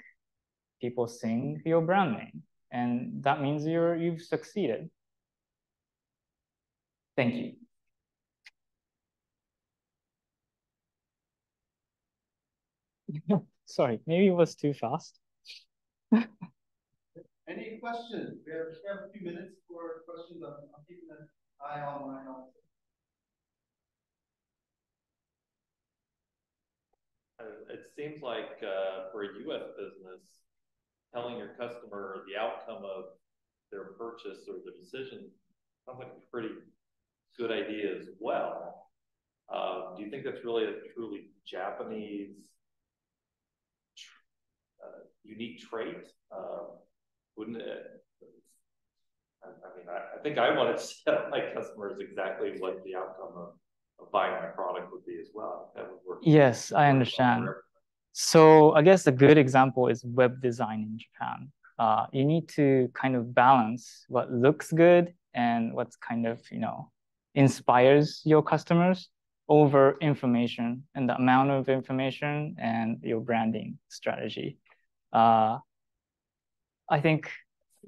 people sing your brand name. And that means you're, you've succeeded. Thank you. Sorry, maybe it was too fast. Any questions? We have, we have a few minutes for questions. I'm, I'm keeping an eye on my Uh, it seems like uh, for a U.S. business, telling your customer the outcome of their purchase or the decision sounds like a pretty good idea as well. Uh, do you think that's really a truly Japanese uh, unique trait? Uh, wouldn't it? I, I mean, I, I, think I want to tell my customers exactly what the outcome of of buying my product would be as well. That would work. Yes, I understand. So I guess a good example is web design in Japan. Uh, you need to kind of balance what looks good and what's kind of, you know, inspires your customers over information and the amount of information and your branding strategy. Uh, I think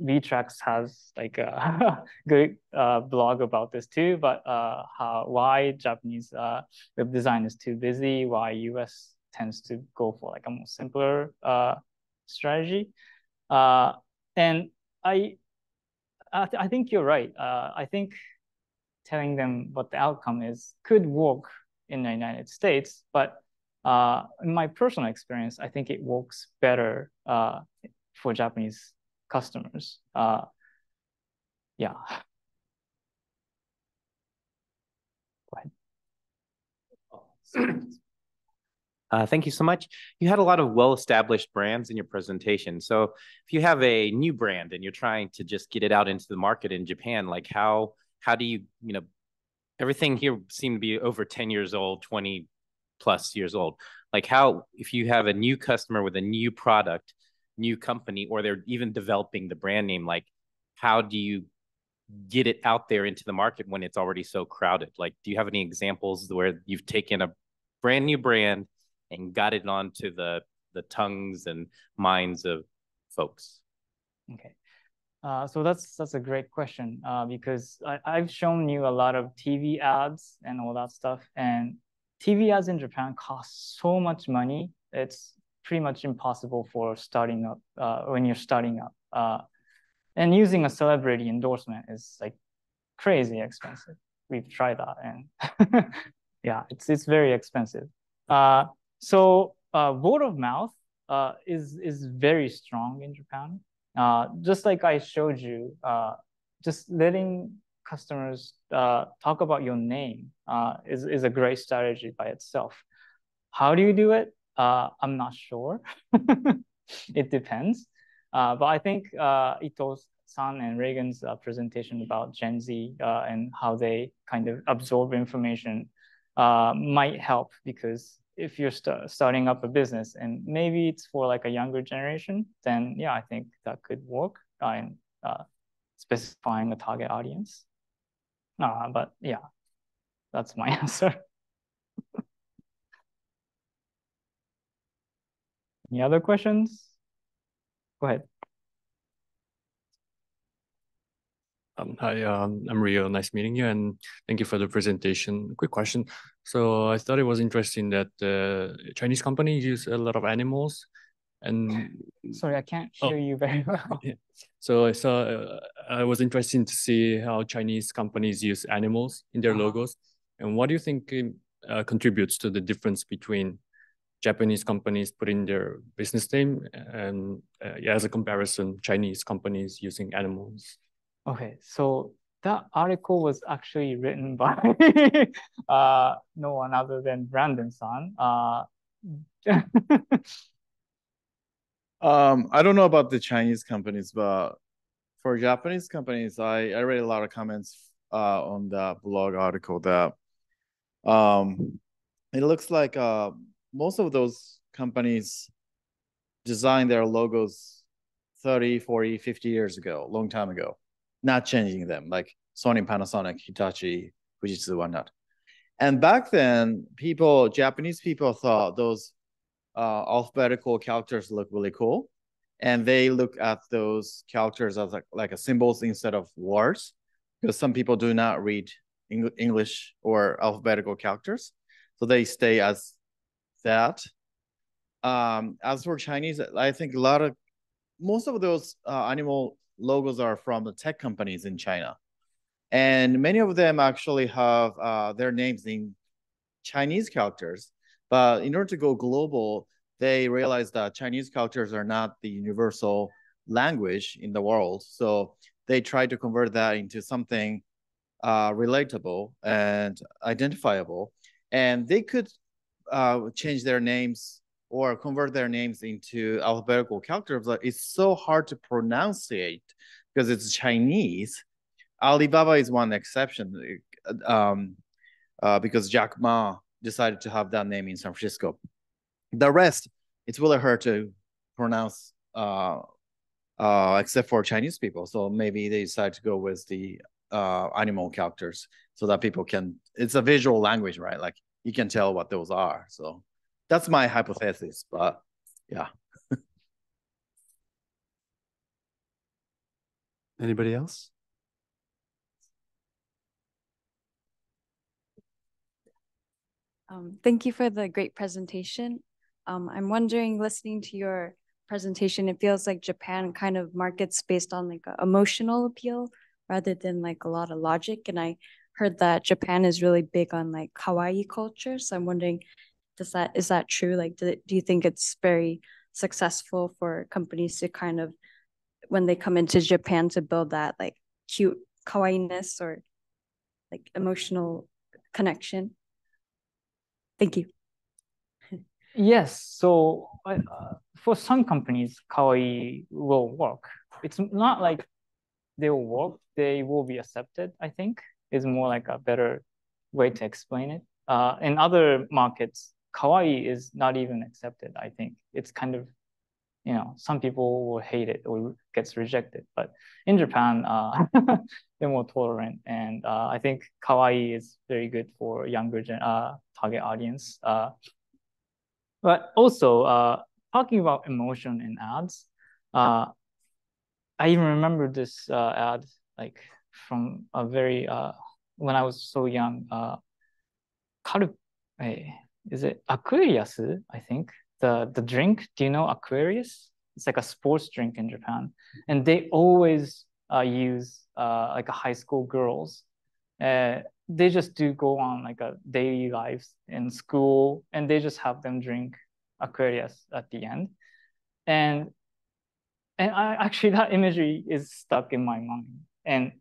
Btrax has like a good uh, blog about this too, but uh, how why Japanese uh, web design is too busy, why US tends to go for like a more simpler uh, strategy. Uh, and I, I, th I, think you're right. Uh, I think telling them what the outcome is could work in the United States, but in my personal experience, I think it works better for Japanese customers. Uh, yeah. Uh, thank you so much. You had a lot of well-established brands in your presentation. So if you have a new brand and you're trying to just get it out into the market in Japan, like how how do you, you know, everything here seemed to be over 10 years old, 20, plus years old. Like how, if you have a new customer with a new product, new company, or they're even developing the brand name, like how do you get it out there into the market when it's already so crowded? Like, do you have any examples where you've taken a brand new brand and got it onto the the tongues and minds of folks? Okay. Uh, so that's that's a great question uh, because I, I've shown you a lot of TV ads and all that stuff, and TV ads in Japan cost so much money. It's pretty much impossible for starting up uh, when you're starting up. Uh, and using a celebrity endorsement is like crazy expensive. We've tried that, and yeah, it's it's very expensive. Uh, so uh, word of mouth uh, is is very strong in Japan. Uh, just like I showed you, uh, just letting customers uh, talk about your name uh, is, is a great strategy by itself. How do you do it? Uh, I'm not sure. it depends. But I think uh, Ito's san and Reagan's presentation about Gen Z and how they kind of absorb information might help because if you're st starting up a business and maybe it's for like a younger generation, then yeah, I think that could work in uh, specifying a target audience. Uh, but yeah, that's my answer. Any other questions? Go ahead. Um, hi, um, I'm Rio. Nice meeting you, and thank you for the presentation. Quick question. So I thought it was interesting that uh, Chinese companies use a lot of animals, and sorry, I can't oh. hear oh. you very well. Yeah. So I saw. Uh, I was interested to see how Chinese companies use animals in their uh -huh. logos, and what do you think uh, contributes to the difference between Japanese companies putting their business name and uh, yeah, as a comparison, Chinese companies using animals? Okay, so that article was actually written by uh, no one other than Brandon San. Uh, um, I don't know about the Chinese companies, but for Japanese companies, I, I read a lot of comments uh, on the blog article that um, it looks like uh, most of those companies design their logos 30, 40, 50 years ago, long time ago not changing them, like Sony, Panasonic, Hitachi, Fujitsu, whatnot. And back then, people, Japanese people thought those uh, alphabetical characters look really cool. And they look at those characters as like, like a symbols instead of words, because some people do not read Eng English or alphabetical characters. So they stay as that. Um, as for Chinese, I think a lot of, most of those uh, animal logos are from the tech companies in China. And many of them actually have uh, their names in Chinese characters. But in order to go global, they realized that Chinese characters are not the universal language in the world. So they tried to convert that into something uh, relatable and identifiable. And they could uh, change their names or convert their names into alphabetical characters, it's so hard to pronunciate because it's Chinese. Alibaba is one exception um, uh, because Jack Ma decided to have that name in San Francisco. The rest, it's really hard to pronounce uh, uh, except for Chinese people. So maybe they decide to go with the uh, animal characters so that people can, it's a visual language, right? Like you can tell what those are. So that's my hypothesis, but yeah. Anybody else? Um, thank you for the great presentation. Um, I'm wondering, listening to your presentation, it feels like Japan kind of markets based on like emotional appeal rather than like a lot of logic. And I heard that Japan is really big on like kawaii culture. So I'm wondering does that is that true? Like do, do you think it's very successful for companies to kind of when they come into japan to build that like cute kawaiiness or like emotional connection? Thank you. Yes so uh, for some companies kawaii will work. It's not like they will work they will be accepted i think is more like a better way to explain it. Uh, in other markets kawaii is not even accepted. I think it's kind of, you know, some people will hate it or gets rejected. But in Japan, uh, they're more tolerant, and uh, I think kawaii is very good for younger gen uh, target audience. Uh, but also, uh, talking about emotion in ads, uh, I even remember this uh, ad like from a very uh, when I was so young. Uh, is it Aquarius? I think the the drink. Do you know Aquarius? It's like a sports drink in Japan, and they always uh, use uh, like a high school girls. Uh, they just do go on like a daily lives in school, and they just have them drink Aquarius at the end, and and I actually that imagery is stuck in my mind, and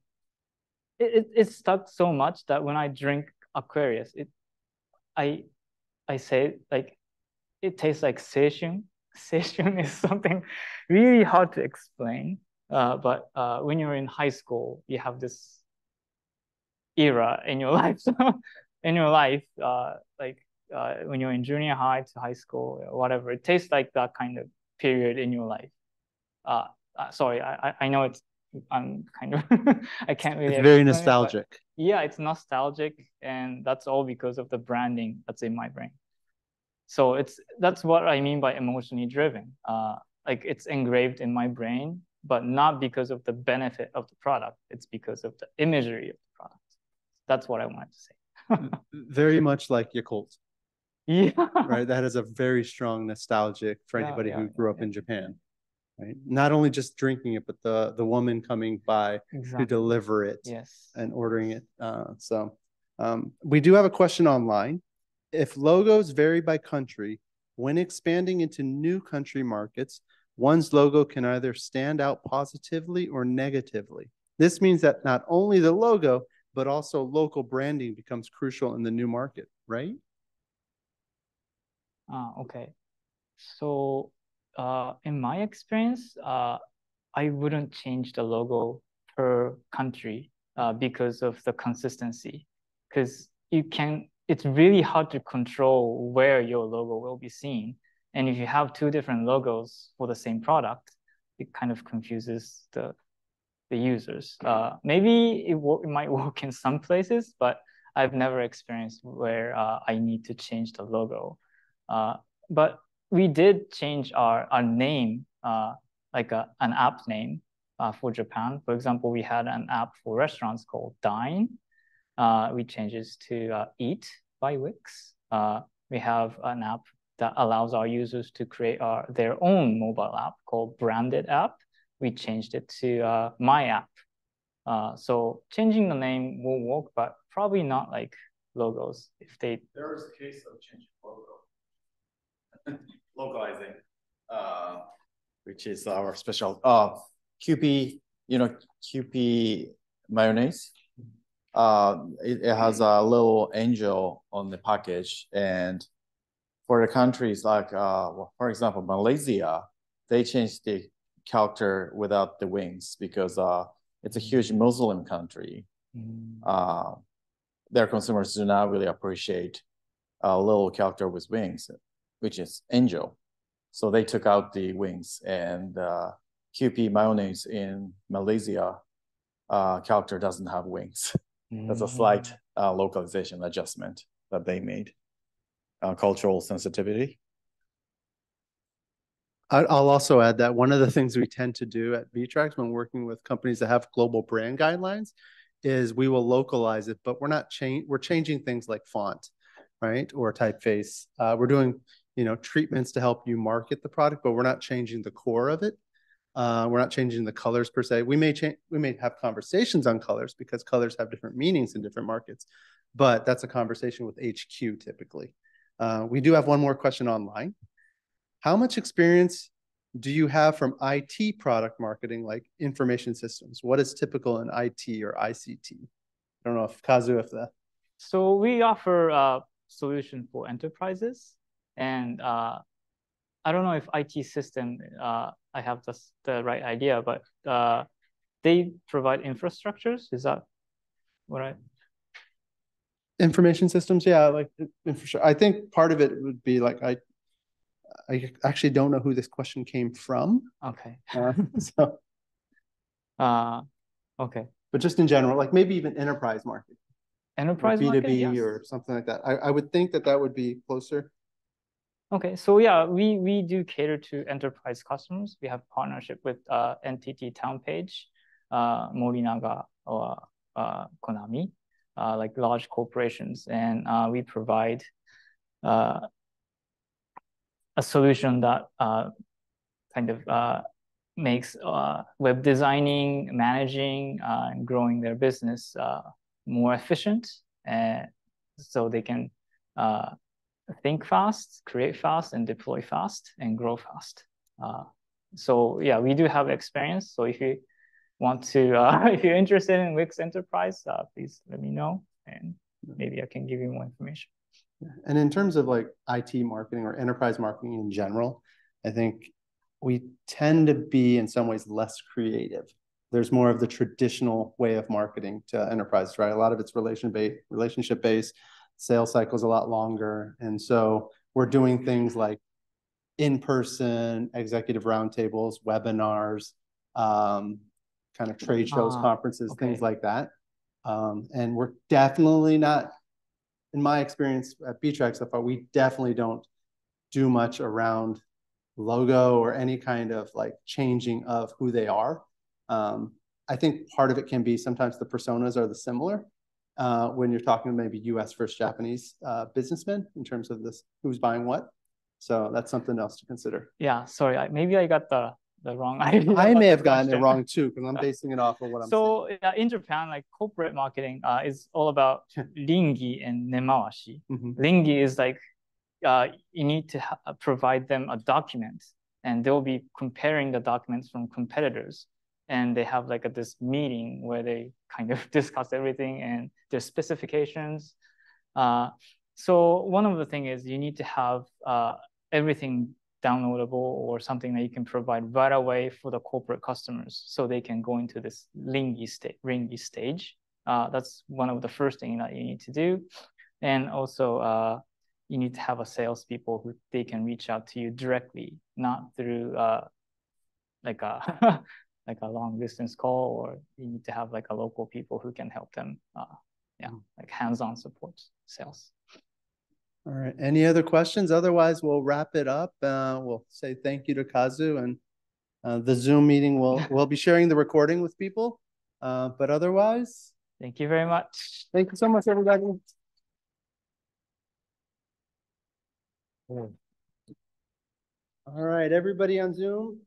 it, it it's stuck so much that when I drink Aquarius, it I I say like it tastes like seishun. Seishun is something really hard to explain. Uh, but uh, when you're in high school, you have this era in your life. So in your life, uh, like uh, when you're in junior high to high school, whatever, it tastes like that kind of period in your life. Uh, uh sorry, I I know it's I'm kind of I can't really. It's very nostalgic. It, yeah, it's nostalgic, and that's all because of the branding that's in my brain. So it's that's what I mean by emotionally driven. Uh, like it's engraved in my brain, but not because of the benefit of the product. It's because of the imagery of the product. That's what I wanted to say. very much like Yakult. Yeah. Right. That is a very strong nostalgic for Yeah, anybody yeah, who grew up in Japan. Right. Not only just drinking it, but the the woman coming by Exactly. to deliver it Yes. and ordering it. Uh, so um, we do have a question online. If logos vary by country, when expanding into new country markets, one's logo can either stand out positively or negatively. This means that not only the logo, but also local branding becomes crucial in the new market, right? Ah, okay. So, uh, in my experience, uh, I wouldn't change the logo per country, uh, because of the consistency. Because you can, it's really hard to control where your logo will be seen. And if you have two different logos for the same product, it kind of confuses the the users. Uh, maybe it, it might work in some places, but I've never experienced where uh, I need to change the logo. Uh, but we did change our, our name, uh, like a, an app name uh, for Japan. For example, we had an app for restaurants called Dine. Uh, we changed it to uh, Eat by Wix. Uh, we have an app that allows our users to create our, their own mobile app called Branded App. We changed it to uh, My App. So changing the name will work, but probably not like logos if they There is a case of changing logo. Localizing, uh, which is our special, uh, Kewpie, you know, Kewpie mayonnaise. Uh, it, it has a little angel on the package and for the countries like, uh, well, for example, Malaysia, they changed the character without the wings because, uh, it's a huge Muslim country. Uh, their consumers do not really appreciate a little character with wings, which is angel. So they took out the wings and uh, Kewpie mayonnaise in Malaysia uh, character doesn't have wings. That's a slight uh, localization adjustment that they made. Uh, cultural sensitivity. I- I'll also add that one of the things we tend to do at Btrax when working with companies that have global brand guidelines is we will localize it, but we're not change, we're changing things like font, right? Or typeface. Uh, we're doing, you know, treatments to help you market the product, but we're not changing the core of it. Uh, we're not changing the colors per se. We may change, we may have conversations on colors because colors have different meanings in different markets, but that's a conversation with HQ typically. Uh, we do have one more question online. How much experience do you have from IT product marketing, like information systems? What is typical in IT or ICT? I don't know if Kazu, if that. So we offer a solution for enterprises, and uh, I don't know if IT system uh, I have the the right idea, but uh, they provide infrastructures. Is that what I? Information systems, yeah, like infrastructure. I think part of it would be like I I actually don't know who this question came from. Okay. Uh, so uh okay. But just in general, like maybe even enterprise market. Enterprise B2B market, yes. or something like that. I, I would think that that would be closer. Okay, so yeah, we we do cater to enterprise customers. We have partnership with uh, NTT TownPage, uh, Morinaga, or uh, Konami, uh, like large corporations, and uh, we provide uh, a solution that uh, kind of makes web designing, managing, and growing their business more efficient, and so they can think fast, create fast, and deploy fast, and grow fast. Uh, so yeah, we do have experience. So if you want to, uh, if you're interested in Wix Enterprise, uh, please let me know, and maybe I can give you more information. And in terms of like IT marketing or enterprise marketing in general, I think we tend to be in some ways less creative. There's more of the traditional way of marketing to enterprises, right? A lot of it's relation based, relationship based sales cycles a lot longer. And so we're doing things like in-person executive roundtables, webinars, um, kind of trade shows, Ah, conferences, okay. things like that. Um, and we're definitely not, in my experience at Btrax so far, we definitely don't do much around logo or any kind of like changing of who they are. Um, I think part of it can be sometimes the personas are the similar uh, when you're talking to maybe U.S. versus Japanese uh, businessmen in terms of this who's buying what. So that's something else to consider. Yeah, sorry, I, maybe I got the the wrong idea. I may have gotten it wrong too because I'm basing it off of what I'm saying. So uh, in Japan, like corporate marketing uh, is all about ringi and nemawashi. Mhm. Ringi is like uh, you need to ha- provide them a document, and they'll be comparing the documents from competitors, and they have like a, this meeting where they kind of discuss everything and their specifications. Uh, so one of the thing is you need to have uh, everything downloadable or something that you can provide right away for the corporate customers so they can go into this ringi state ringi stage uh, that's one of the first thing that you need to do and also uh, you need to have a salespeople who they can reach out to you directly not through uh, like a like a long distance call or you need to have like a local people who can help them uh, yeah like hands-on support sales All right. Any other questions? Otherwise, we'll wrap it up. Uh, we'll say thank you to Kazu and uh, the Zoom meeting. We'll we'll be sharing the recording with people. Uh, but otherwise, thank you very much. Thank you so much, everybody. All right, everybody on Zoom.